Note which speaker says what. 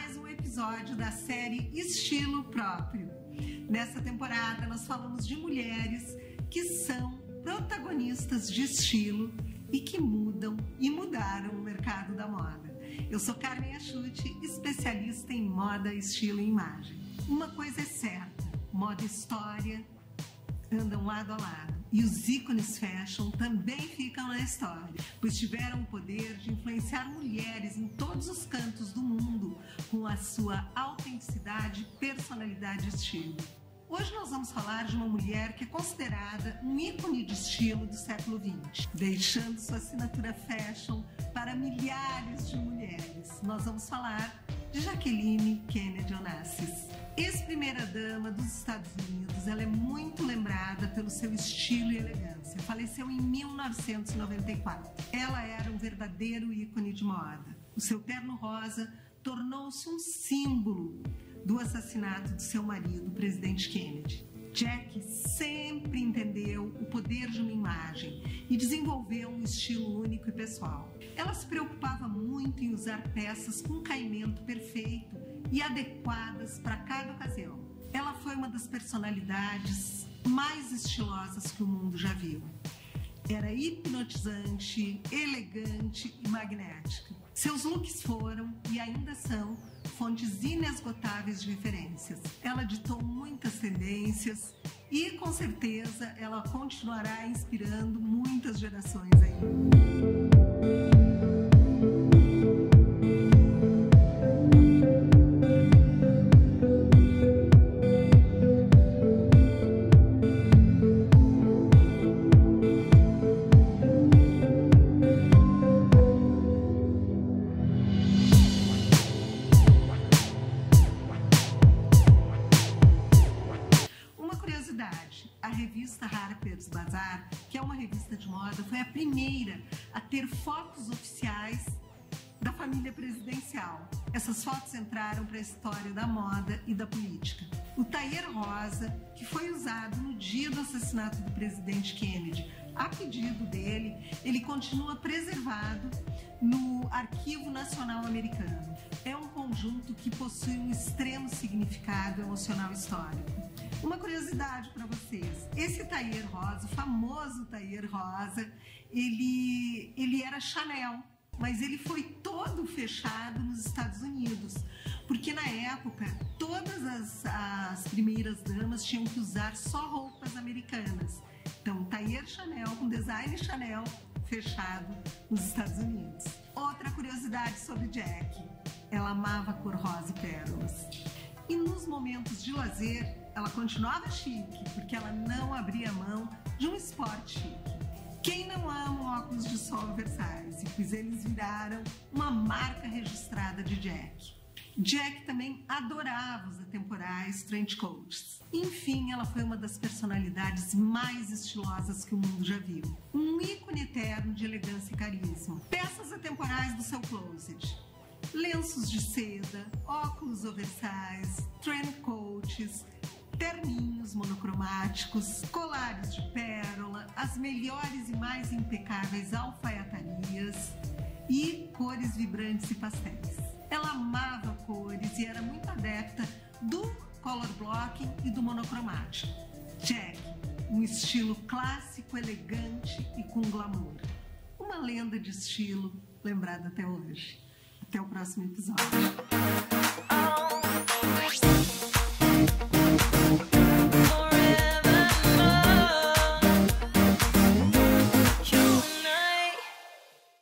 Speaker 1: mais um episódio da série Estilo Próprio. Nessa temporada, nós falamos de mulheres que são protagonistas de estilo e que mudam e mudaram o mercado da moda. Eu sou Carmen Achute, especialista em moda, estilo e imagem. Uma coisa é certa: moda e história andam lado a lado. E os ícones fashion também ficam na história, pois tiveram o poder de influenciar mulheres em todos os cantos do mundo com a sua autenticidade, personalidade e estilo. Hoje nós vamos falar de uma mulher que é considerada um ícone de estilo do século XX, deixando sua assinatura fashion para milhares de mulheres. Nós vamos falar de Jacqueline Kennedy Onassis. Ex-primeira-dama dos Estados Unidos, ela é muito lembrada pelo seu estilo e elegância. Faleceu em 1994. Ela era um verdadeiro ícone de moda. O seu terno rosa tornou-se um símbolo do assassinato de seu marido, o presidente Kennedy. Jack sempre entendeu o poder de uma imagem e desenvolveu um estilo único e pessoal. Ela se preocupava muito em usar peças com caimento perfeito e adequadas para cada ocasião. Ela foi uma das personalidades mais estilosas que o mundo já viu. Era hipnotizante, elegante e magnética. Seus looks foram e ainda são fontes inesgotáveis de referências. Ela ditou muitas tendências e com certeza ela continuará inspirando muitas gerações ainda. Harper's Bazaar, que é uma revista de moda, foi a primeira a ter fotos oficiais da família presidencial. Essas fotos entraram para a história da moda e da política. O taier rosa, que foi usado no dia do assassinato do presidente Kennedy, a pedido dele, ele continua preservado no Arquivo Nacional Americano. É um conjunto que possui um extremo significado emocional histórico. Uma curiosidade para vocês: esse taier rosa, o famoso taier rosa, ele, ele era Chanel, mas ele foi todo fechado nos Estados Unidos, porque na época todas as, as primeiras damas tinham que usar só roupas americanas. Então, taier Chanel com design Chanel fechado nos Estados Unidos. Outra curiosidade sobre Jack: ela amava cor rosa e pérolas. E nos momentos de lazer, ela continuava chique, porque ela não abria mão de um esporte chique. Quem não ama óculos de sol oversize? Pois eles viraram uma marca registrada de Jack. Jack também adorava os atemporais trench coats. Enfim, ela foi uma das personalidades mais estilosas que o mundo já viu. Um ícone eterno de elegância e carisma. Peças atemporais do seu closet lenços de seda, óculos oversize, trend coats, terninhos monocromáticos, colares de pérola, as melhores e mais impecáveis alfaiatarias e cores vibrantes e pastéis. Ela amava cores e era muito adepta do color blocking e do monocromático. Jack, um estilo clássico, elegante e com glamour. Uma lenda de estilo lembrada até hoje. Até o próximo episódio.